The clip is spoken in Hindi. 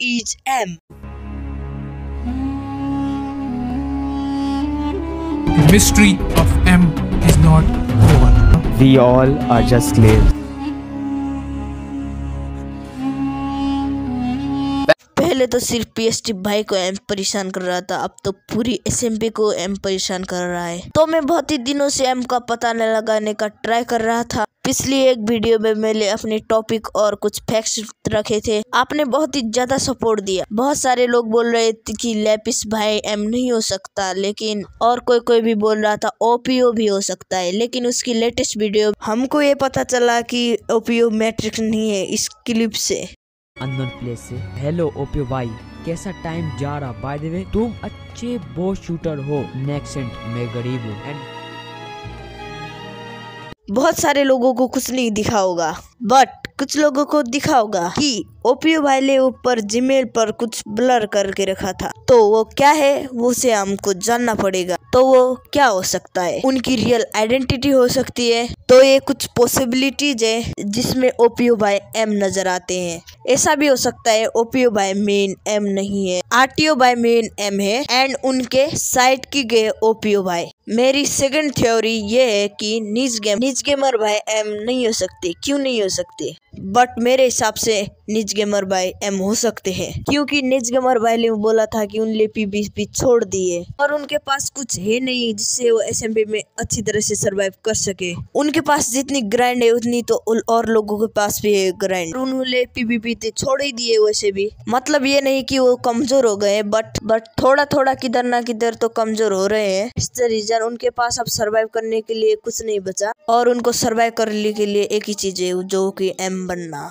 is M. The mystery of M is not over. We all are just slaves. पहले तो सिर्फ़ पीएसटी भाई को एम परेशान कर रहा था अब तो पूरी एसएमपी को एम परेशान कर रहा है तो मैं बहुत ही दिनों से एम का पता न लगाने का ट्राई कर रहा था पिछली एक वीडियो में मैंने अपने टॉपिक और कुछ फैक्ट्स रखे थे। आपने बहुत ही ज़्यादा सपोर्ट दिया। बहुत सारे लोग बोल रहे थे कि लेपिस भाई एम नहीं हो सकता, लेकिन और कोई कोई भी बोल रहा था ओपीओ भी हो सकता है। लेकिन उसकी लेटेस्ट वीडियो हमको ये पता चला कि ओपीओ मैट्रिक्स नहीं है इस क्लिप से। अननोन प्लेस से हेलो ओपी भाई, कैसा टाइम जा रहा? बाय द वे तुम अच्छे बो शूटर हो नेक्सेंट मैं गरीब हूँ। एंड बहुत सारे लोगों को कुछ नहीं दिखा होगा बट कुछ लोगों को दिखा होगा कि ओपीओ भाई ने ऊपर जीमेल पर कुछ ब्लर करके रखा था। तो वो क्या है, वो से हमको जानना पड़ेगा। तो वो क्या हो सकता है? उनकी रियल आइडेंटिटी हो सकती है। तो ये कुछ पॉसिबिलिटीज है जिसमें ओपीओ भाई एम नज़र आते हैं। ऐसा भी हो सकता है ओपीओ भाई मेन एम नहीं है। आरटीओ भाई मेन एम है एंड उनके साइड की गए ओपीओ भाई। मेरी सेकंड थ्योरी ये है कि निज गेम निज गेमर भाई एम नहीं हो सकते। क्यों नहीं हो सकते? बट मेरे हिसाब से निज गेमर भाई एम हो सकते हैं। क्योंकि निज गेमर भाई ने बोला था कि उनने पीबीपी छोड़ दिए। और उनके पास कुछ है नहीं जिससे वो एसएमबी में अच्छी तरह से सरवाइव कर सके। उनके पास जितनी ग्राइंड है, उतनी तो और लोगों के पास भी है ग्राइंड उन्होंने पीबीपी तो छोड़ ही दिए वैसे भी। मतलब ये नहीं कि वो कमज़ोर हो गए बट बट थोड़ा थोड़ा किधर ना किधर तो कमज़ोर हो रहे हैं। इस रीजन उनके पास अब सर्वाइव करने के लिए कुछ नहीं बचा। और उनको सर्वाइव करने के लिए एक ही चीज़ है, जो की एम बनना।